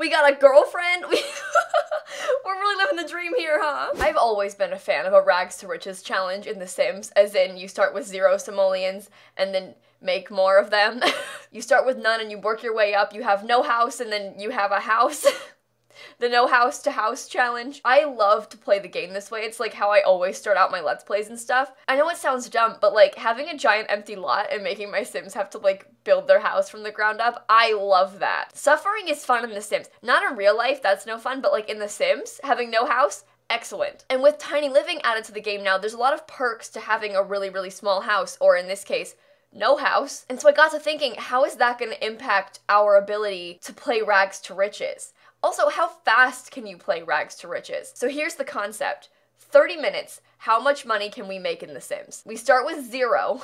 We got a girlfriend. We We're really living the dream here, huh? I've always been a fan of a rags to riches challenge in The Sims, as in you start with zero simoleons and then make more of them. you start with none and you work your way up. You have no house and then you have a house. the no house to house challenge. I love to play the game this way. It's like how I always start out my let's plays and stuff. I know it sounds dumb, but like having a giant empty lot and making my sims have to like build their house from the ground up, I love that. Suffering is fun in the sims. Not in real life, that's no fun, but like in the sims, having no house, excellent. And with tiny living added to the game now, there's a lot of perks to having a really really small house or in this case, no house. And so I got to thinking, how is that going to impact our ability to play rags to riches? Also, how fast can you play Rags to Riches? So here's the concept 30 minutes, how much money can we make in The Sims? We start with zero,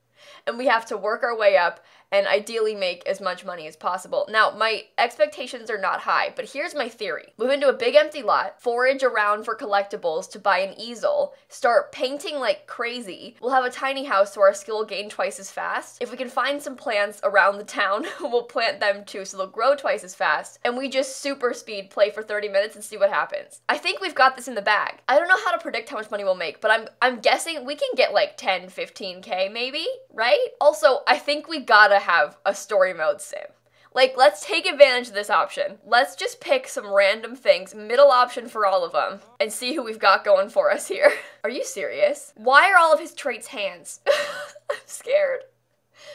and we have to work our way up and ideally make as much money as possible. Now, my expectations are not high, but here's my theory. Move into a big empty lot, forage around for collectibles to buy an easel, start painting like crazy. We'll have a tiny house so our skill will gain twice as fast. If we can find some plants around the town, we'll plant them too so they'll grow twice as fast. And we just super speed play for 30 minutes and see what happens. I think we've got this in the bag. I don't know how to predict how much money we'll make, but I'm I'm guessing we can get like 10, 15k maybe, right? Also, I think we gotta have a story mode sim. Like, let's take advantage of this option. Let's just pick some random things, middle option for all of them, and see who we've got going for us here. Are you serious? Why are all of his traits hands? I'm scared.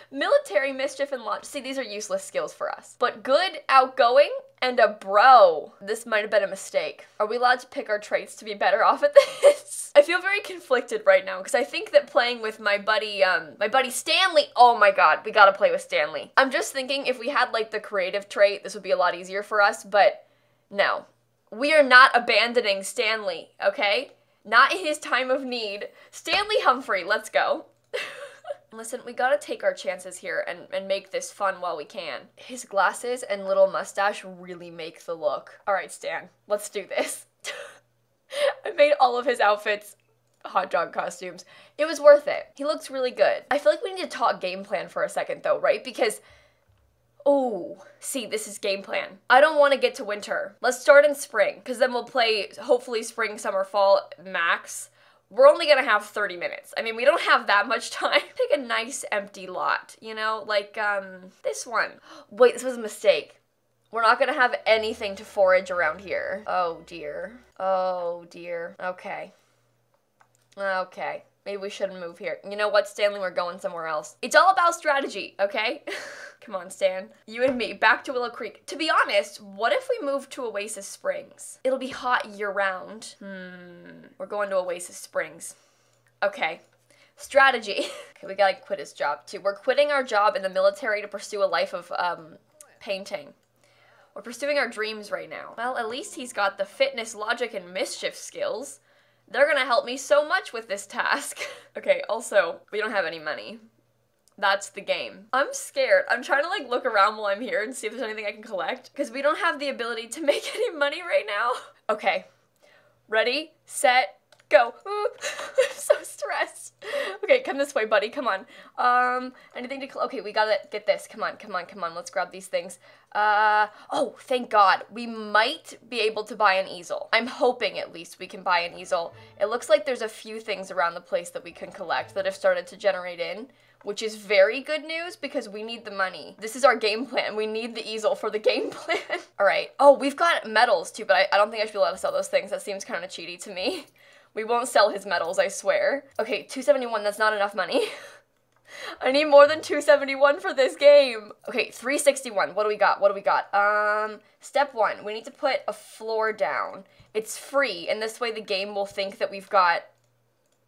Military mischief and launch. See, these are useless skills for us. But good, outgoing, and a bro. This might have been a mistake. Are we allowed to pick our traits to be better off at this? I feel very conflicted right now because I think that playing with my buddy, um, my buddy Stanley, oh my god, we gotta play with Stanley. I'm just thinking if we had like the creative trait, this would be a lot easier for us, but no. We are not abandoning Stanley, okay? Not in his time of need. Stanley Humphrey, let's go. Listen, we gotta take our chances here and, and make this fun while we can. His glasses and little mustache really make the look. Alright, Stan, let's do this. I made all of his outfits hot dog costumes. It was worth it. He looks really good. I feel like we need to talk game plan for a second though, right? Because Oh, see, this is game plan. I don't want to get to winter. Let's start in spring, because then we'll play hopefully spring, summer, fall max we're only gonna have 30 minutes. I mean, we don't have that much time. Pick a nice empty lot, you know, like um this one. Wait, this was a mistake. We're not gonna have anything to forage around here. Oh dear. Oh dear. Okay. Okay. Maybe we shouldn't move here. You know what, Stanley? We're going somewhere else. It's all about strategy, okay? Come on, Stan. You and me, back to Willow Creek. To be honest, what if we move to Oasis Springs? It'll be hot year round. Hmm. We're going to Oasis Springs. Okay. Strategy. okay, we gotta quit his job too. We're quitting our job in the military to pursue a life of um, painting. We're pursuing our dreams right now. Well, at least he's got the fitness, logic, and mischief skills. They're gonna help me so much with this task. okay, also, we don't have any money. That's the game. I'm scared. I'm trying to like look around while I'm here and see if there's anything I can collect because we don't have the ability to make any money right now. Okay. Ready, set, go. I'm so stressed. Okay, come this way, buddy. Come on. Um, anything to, okay, we gotta get this. Come on, come on, come on. Let's grab these things. Uh, oh, thank God. We might be able to buy an easel. I'm hoping at least we can buy an easel. It looks like there's a few things around the place that we can collect that have started to generate in which is very good news because we need the money. This is our game plan. We need the easel for the game plan. All right. Oh, we've got medals too, but I, I don't think I should be allowed to sell those things. That seems kind of cheaty to me. We won't sell his medals, I swear. Okay, 271, that's not enough money. I need more than 271 for this game. Okay, 361. What do we got? What do we got? Um, step one, we need to put a floor down. It's free, and this way the game will think that we've got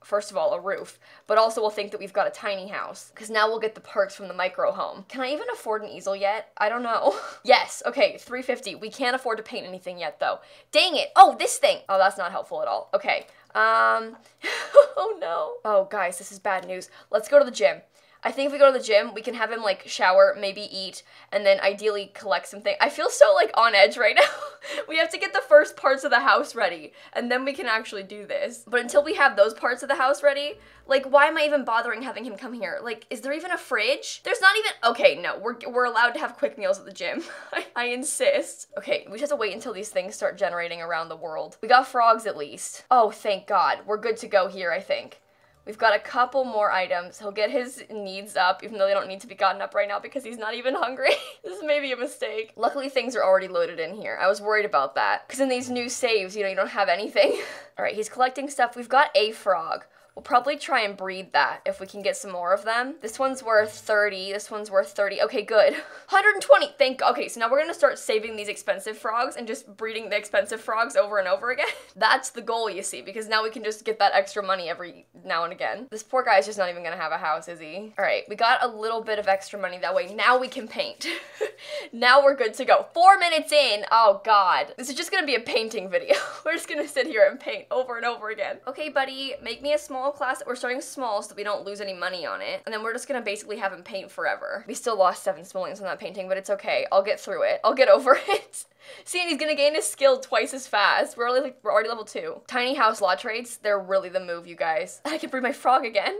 first of all, a roof, but also we'll think that we've got a tiny house, because now we'll get the perks from the micro home. Can I even afford an easel yet? I don't know. yes, okay, 350. We can't afford to paint anything yet, though. Dang it. Oh, this thing. Oh, that's not helpful at all. Okay. Um, oh no. Oh, guys, this is bad news. Let's go to the gym. I think if we go to the gym, we can have him like shower, maybe eat, and then ideally collect something. I feel so like on edge right now we have to get the first parts of the house ready, and then we can actually do this. But until we have those parts of the house ready, like, why am I even bothering having him come here? Like, is there even a fridge? There's not even, okay, no, we're, we're allowed to have quick meals at the gym. I, I insist. Okay, we just have to wait until these things start generating around the world. We got frogs at least. Oh, thank God. We're good to go here, I think. We've got a couple more items. He'll get his needs up, even though they don't need to be gotten up right now because he's not even hungry. this may be a mistake. Luckily, things are already loaded in here. I was worried about that. Because in these new saves, you know, you don't have anything. All right, he's collecting stuff. We've got a frog. We'll probably try and breed that if we can get some more of them. This one's worth 30. This one's worth 30. Okay, good. 120. Thank Okay, so now we're going to start saving these expensive frogs and just breeding the expensive frogs over and over again. That's the goal, you see, because now we can just get that extra money every now and again. This poor guy's just not even going to have a house, is he? All right, we got a little bit of extra money that way. Now we can paint. now we're good to go. Four minutes in. Oh, God. This is just going to be a painting video. we're just going to sit here and paint over and over again. Okay, buddy, make me a small class. We're starting small so that we don't lose any money on it. And then we're just gonna basically have him paint forever. We still lost seven simoleons on that painting, but it's okay. I'll get through it. I'll get over it. See, he's gonna gain his skill twice as fast. We're already like we're already level two. Tiny house lot traits, they're really the move, you guys. I can breed my frog again.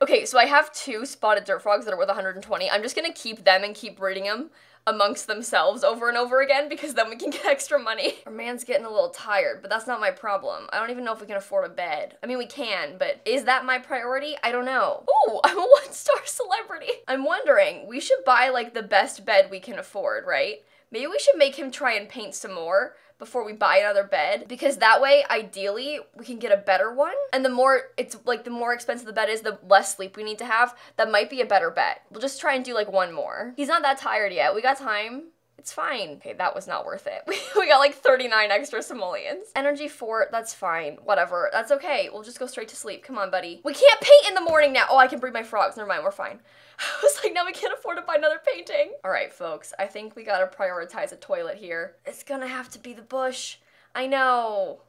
Okay, so I have two spotted dirt frogs that are worth 120. I'm just gonna keep them and keep breeding them amongst themselves over and over again because then we can get extra money. Our man's getting a little tired, but that's not my problem. I don't even know if we can afford a bed. I mean, we can, but is that my priority? I don't know. Ooh, I'm a one-star celebrity. I'm wondering, we should buy like the best bed we can afford, right? Maybe we should make him try and paint some more before we buy another bed because that way ideally we can get a better one. And the more it's like the more expensive the bed is the less sleep we need to have. That might be a better bet. We'll just try and do like one more. He's not that tired yet. We got time it's fine. Okay, that was not worth it. we got like 39 extra simoleons. Energy 4, that's fine. Whatever. That's okay. We'll just go straight to sleep. Come on, buddy. We can't paint in the morning now. Oh, I can breed my frogs. Never mind, we're fine. I was like, now we can't afford to buy another painting. All right, folks, I think we gotta prioritize a toilet here. It's gonna have to be the bush. I know.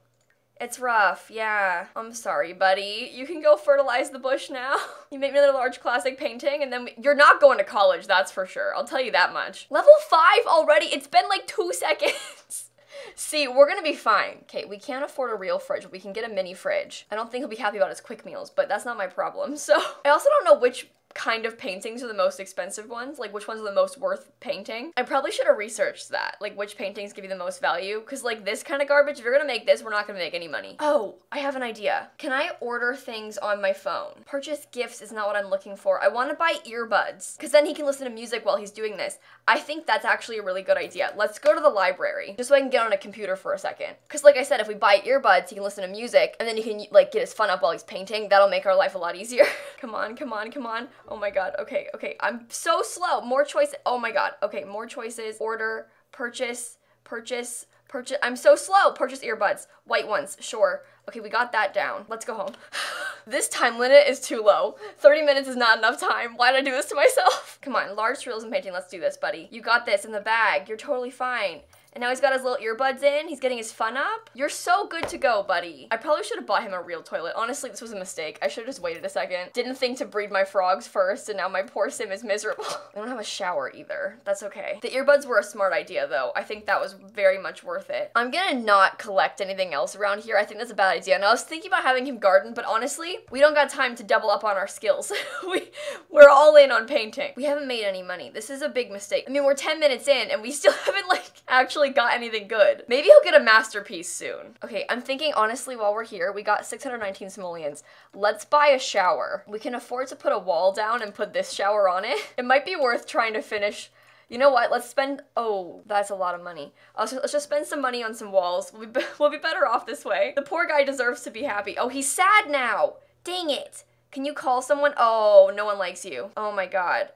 It's rough, yeah. I'm sorry, buddy. You can go fertilize the bush now. you make me another large classic painting, and then we, you're not going to college, that's for sure. I'll tell you that much. Level 5 already? It's been like two seconds. See, we're gonna be fine. Okay, we can't afford a real fridge, we can get a mini fridge. I don't think he'll be happy about his quick meals, but that's not my problem. So, I also don't know which kind of paintings are the most expensive ones, like which ones are the most worth painting. I probably should have researched that, like which paintings give you the most value, because like this kind of garbage, if you're gonna make this, we're not gonna make any money. Oh, I have an idea. Can I order things on my phone? Purchase gifts is not what I'm looking for. I wanna buy earbuds, because then he can listen to music while he's doing this. I think that's actually a really good idea. Let's go to the library, just so I can get on a computer for a second. Because like I said, if we buy earbuds, he can listen to music, and then he can like get his fun up while he's painting. That'll make our life a lot easier. come on, come on, come on. Oh my god. Okay, okay. I'm so slow. More choices. Oh my god. Okay, more choices. Order, purchase, purchase, purchase. I'm so slow. Purchase earbuds. White ones. Sure. Okay, we got that down. Let's go home. this time limit is too low. 30 minutes is not enough time. Why did I do this to myself? Come on, large realism painting. Let's do this, buddy. You got this in the bag. You're totally fine. And now he's got his little earbuds in. He's getting his fun up. You're so good to go, buddy. I probably should have bought him a real toilet. Honestly, this was a mistake. I should have just waited a second. Didn't think to breed my frogs first, and now my poor sim is miserable. I don't have a shower either. That's okay. The earbuds were a smart idea, though. I think that was very much worth it. I'm gonna not collect anything else around here. I think that's a bad idea. And I was thinking about having him garden, but honestly, we don't got time to double up on our skills. we, we're all in on painting. We haven't made any money. This is a big mistake. I mean, we're 10 minutes in, and we still haven't, like, actually got anything good. Maybe he'll get a masterpiece soon. Okay, I'm thinking honestly while we're here, we got 619 simoleons. Let's buy a shower. We can afford to put a wall down and put this shower on it. It might be worth trying to finish you know what? Let's spend. Oh, that's a lot of money. Also, let's just spend some money on some walls. We'll be, we'll be better off this way. The poor guy deserves to be happy. Oh, he's sad now. Dang it. Can you call someone? Oh, no one likes you. Oh my god.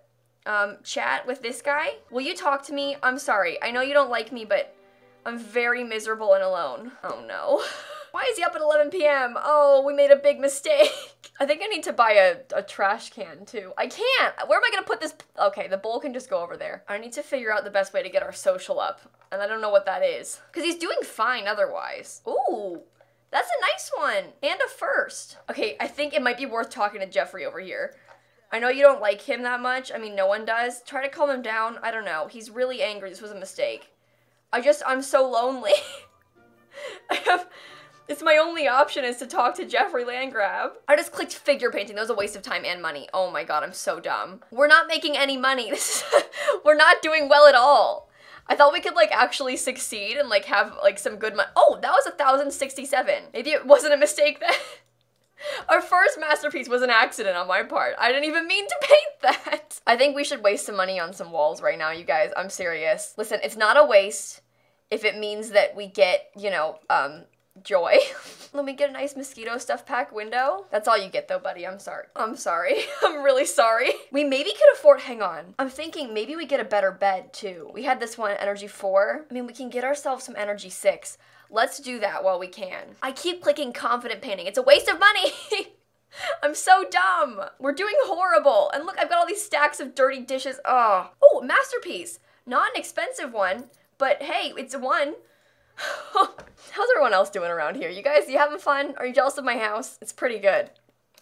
Um, chat with this guy? Will you talk to me? I'm sorry. I know you don't like me, but I'm very miserable and alone. Oh no. Why is he up at 11 p.m.? Oh, we made a big mistake. I think I need to buy a, a trash can too. I can't. Where am I gonna put this? Okay, the bowl can just go over there. I need to figure out the best way to get our social up. And I don't know what that is. Because he's doing fine otherwise. Ooh, that's a nice one. And a first. Okay, I think it might be worth talking to Geoffrey over here. I know you don't like him that much. I mean, no one does. Try to calm him down. I don't know. He's really angry. This was a mistake. I just, I'm so lonely. I have, it's my only option is to talk to Geoffrey Landgraab. I just clicked figure painting. That was a waste of time and money. Oh my god, I'm so dumb. We're not making any money. This is, we're not doing well at all. I thought we could like actually succeed and like have like some good money. Oh, that was a 1067. Maybe it wasn't a mistake then. Our first masterpiece was an accident on my part. I didn't even mean to paint that. I think we should waste some money on some walls right now, you guys. I'm serious. Listen, it's not a waste if it means that we get, you know, um, joy. Let me get a nice Moschino stuff pack window. That's all you get though, buddy. I'm sorry. I'm sorry. I'm really sorry. We maybe could afford, hang on. I'm thinking maybe we get a better bed too. We had this one energy four. I mean, we can get ourselves some energy six. Let's do that while we can. I keep clicking confident painting. It's a waste of money. I'm so dumb. We're doing horrible. And look, I've got all these stacks of dirty dishes. Oh, oh, masterpiece. Not an expensive one, but hey, it's one. How's everyone else doing around here? You guys, you having fun? Are you jealous of my house? It's pretty good.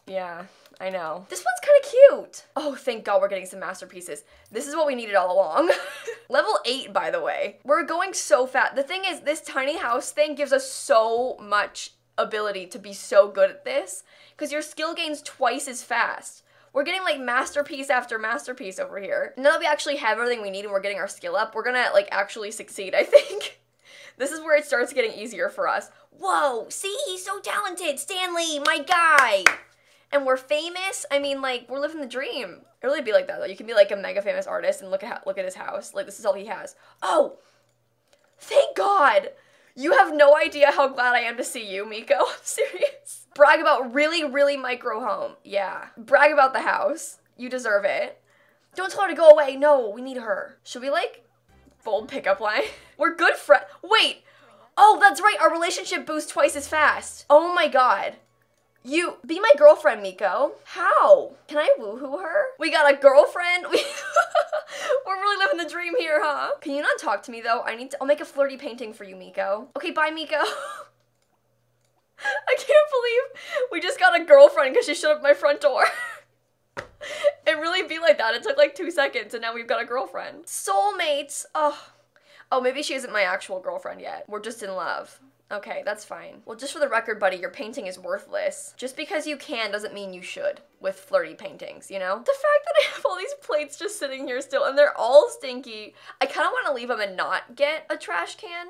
Yeah, I know. This one's kind of cute. Oh, thank God we're getting some masterpieces. This is what we needed all along. Level 8, by the way. We're going so fast. The thing is, this tiny house thing gives us so much ability to be so good at this because your skill gains twice as fast. We're getting like masterpiece after masterpiece over here. Now that we actually have everything we need and we're getting our skill up, we're gonna like actually succeed, I think. This is where it starts getting easier for us. Whoa, see, he's so talented. Stanley, my guy. And we're famous. I mean, like, we're living the dream. It really be like that, though. You can be like a mega famous artist and look at look at his house. Like, this is all he has. Oh, thank God. You have no idea how glad I am to see you, Miko. I'm serious. Brag about really, really micro home. Yeah. Brag about the house. You deserve it. Don't tell her to go away. No, we need her. Should we, like, bold pickup line. We're good friends. Wait. Oh, that's right. Our relationship boosts twice as fast. Oh my god. You be my girlfriend, Miko. How? Can I woohoo her? We got a girlfriend. We We're really living the dream here, huh? Can you not talk to me though? I need to. I'll make a flirty painting for you, Miko. Okay, bye, Miko. I can't believe we just got a girlfriend because she showed up my front door. it really be like that. It took like two seconds and now we've got a girlfriend. Soulmates. Oh. Oh, maybe she isn't my actual girlfriend yet. We're just in love. Okay, that's fine. Well, just for the record, buddy, your painting is worthless. Just because you can doesn't mean you should with flirty paintings, you know? The fact that I have all these plates just sitting here still and they're all stinky, I kind of want to leave them and not get a trash can.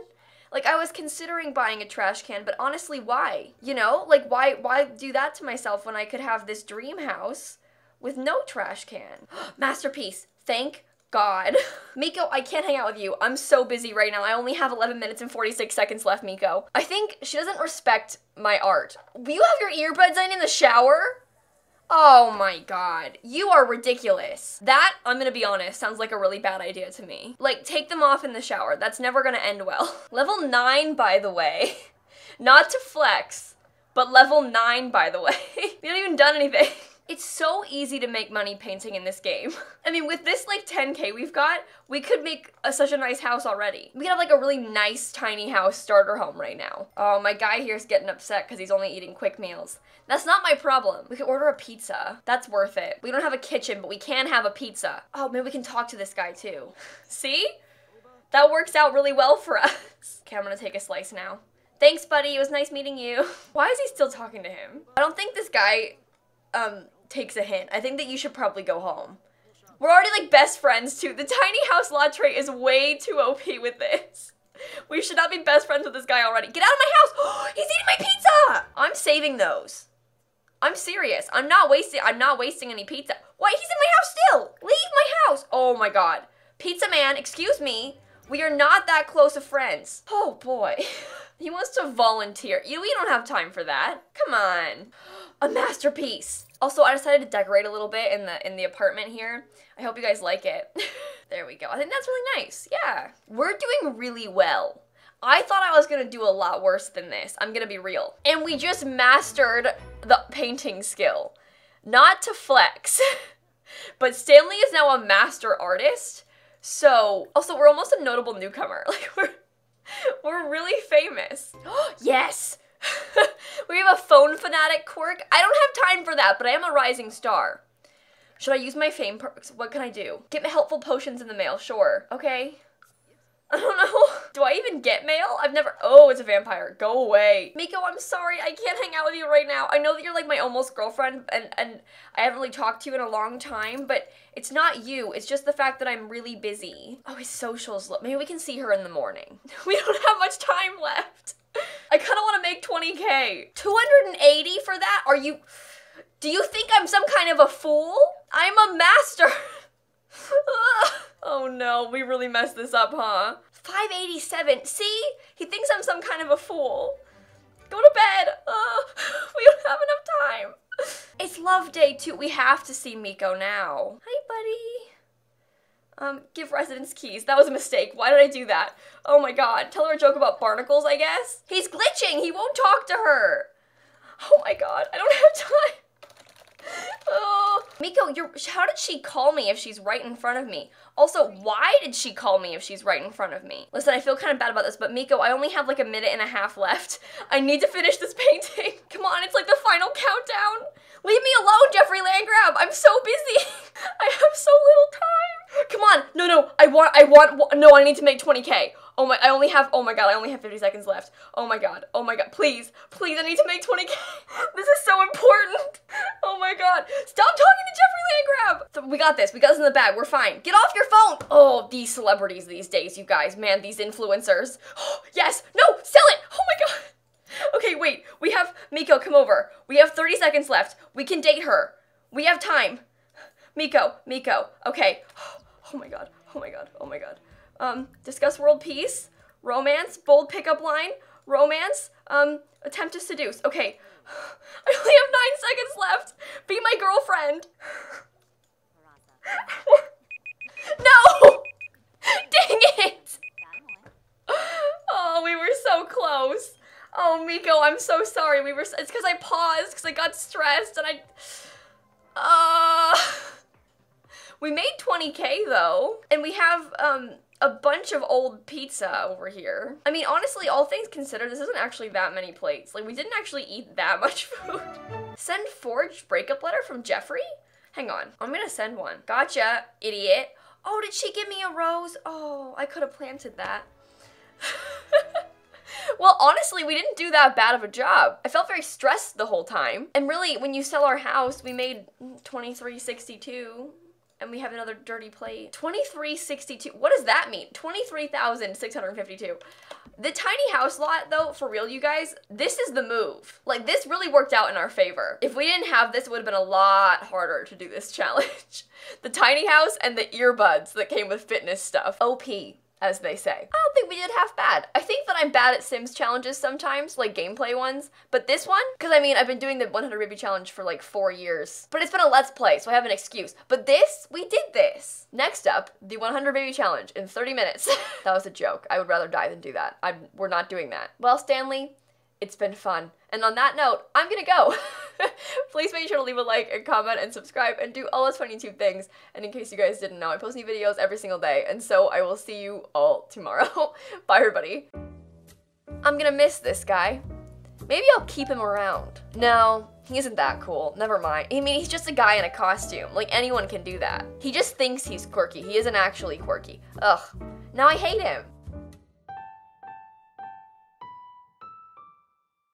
Like I was considering buying a trash can, but honestly, why? You know, like why why do that to myself when I could have this dream house with no trash can. Masterpiece. Thank God. Miko, I can't hang out with you. I'm so busy right now. I only have 11 minutes and 46 seconds left, Miko. I think she doesn't respect my art. Will you have your earbuds in in the shower? Oh my god. You are ridiculous. That, I'm gonna be honest, sounds like a really bad idea to me. Like, take them off in the shower. That's never gonna end well. Level 9, by the way. Not to flex, but level 9, by the way. we haven't even done anything. It's so easy to make money painting in this game. I mean, with this like 10k we've got, we could make a, such a nice house already. We could have like a really nice tiny house starter home right now. Oh, my guy here's getting upset because he's only eating quick meals. That's not my problem. We could order a pizza. That's worth it. We don't have a kitchen, but we can have a pizza. Oh, maybe we can talk to this guy too. See? That works out really well for us. Okay, I'm gonna take a slice now. Thanks, buddy. It was nice meeting you. Why is he still talking to him? I don't think this guy um takes a hint. I think that you should probably go home. We're already like best friends too. The tiny house latte is way too OP with this. We should not be best friends with this guy already. Get out of my house! He's eating my pizza! I'm saving those. I'm serious. I'm not wasting I'm not wasting any pizza. Why he's in my house still? Leave my house. Oh my god. Pizza man, excuse me. We are not that close of friends. Oh boy. he wants to volunteer. You we don't have time for that. Come on. A masterpiece. Also, I decided to decorate a little bit in the in the apartment here. I hope you guys like it. there we go. I think that's really nice. Yeah. We're doing really well. I thought I was gonna do a lot worse than this. I'm gonna be real. And we just mastered the painting skill. Not to flex, but Stanley is now a master artist. So, also we're almost a notable newcomer. Like we're, we're really famous. yes, we have a phone fanatic quirk. I don't have time for that, but I am a rising star. Should I use my fame perks? What can I do? Get helpful potions in the mail, sure. Okay. I don't know. Do I even get mail? I've never. Oh, it's a vampire. Go away. Miko, I'm sorry. I can't hang out with you right now. I know that you're like my almost girlfriend and, and I haven't really talked to you in a long time, but it's not you. It's just the fact that I'm really busy. Oh, his socials. Look, maybe we can see her in the morning. We don't have much time left. I kind of want to make 20k. 280 for that? Are you. Do you think I'm some kind of a fool? I'm a master. oh no, we really messed this up, huh? 587. See? He thinks I'm some kind of a fool. Go to bed. Uh, we don't have enough time. It's love day too. We have to see Miko now. Hi, buddy. Um, give residence keys. That was a mistake. Why did I do that? Oh my god. Tell her a joke about barnacles, I guess? He's glitching. He won't talk to her. Oh my god. I don't have time. Oh. Miko, you're, how did she call me if she's right in front of me? Also, why did she call me if she's right in front of me? Listen, I feel kind of bad about this, but Miko, I only have like a minute and a half left. I need to finish this painting. Come on, it's like the final countdown. Leave me alone, Geoffrey Landgraab. I'm so busy. I have so little time. Come on. No, no. I want, I want, no, I need to make 20K. Oh my, I only have, oh my god, I only have 50 seconds left. Oh my god, oh my god, please, please, I need to make 20k. This is so important. Oh my god. Stop talking to Geoffrey Landgraab. So we got this, we got this in the bag, we're fine. Get off your phone. Oh, these celebrities these days, you guys, man, these influencers. yes, no, sell it. Oh my god. Okay, wait, we have, Miko, come over. We have 30 seconds left. We can date her. We have time. Miko, Miko, okay. Oh my god, oh my god, oh my god. Um, discuss world peace, romance, bold pickup line, romance, um, attempt to seduce. Okay, I only have nine seconds left. Be my girlfriend. no! Dang it! Oh, we were so close. Oh, Miko, I'm so sorry. We were. It's because I paused because I got stressed and I. Uh. We made 20k though, and we have um a bunch of old pizza over here. I mean, honestly, all things considered, this isn't actually that many plates. Like, we didn't actually eat that much food. send forged breakup letter from Geoffrey? Hang on, I'm gonna send one. Gotcha, idiot. Oh, did she give me a rose? Oh, I could have planted that. well, honestly, we didn't do that bad of a job. I felt very stressed the whole time. And really, when you sell our house, we made 2362 and we have another dirty plate. 2362. What does that mean? 23,652. The tiny house lot, though, for real, you guys, this is the move. Like, this really worked out in our favor. If we didn't have this, it would have been a lot harder to do this challenge. the tiny house and the earbuds that came with fitness stuff. OP as they say. I don't think we did half bad. I think that I'm bad at Sims challenges sometimes, like gameplay ones, but this one, because I mean, I've been doing the 100 Baby challenge for like four years, but it's been a let's play, so I have an excuse. But this, we did this. Next up, the 100 Baby challenge in 30 minutes. that was a joke. I would rather die than do that. I'm, we're not doing that. Well, Stanley, it's been fun. And on that note, I'm gonna go. Please make sure to leave a like and comment and subscribe and do all those funny YouTube things. And in case you guys didn't know, I post new videos every single day. And so I will see you all tomorrow. Bye, everybody. I'm gonna miss this guy. Maybe I'll keep him around. No, he isn't that cool. Never mind. I mean, he's just a guy in a costume. Like, anyone can do that. He just thinks he's quirky. He isn't actually quirky. Ugh. Now I hate him.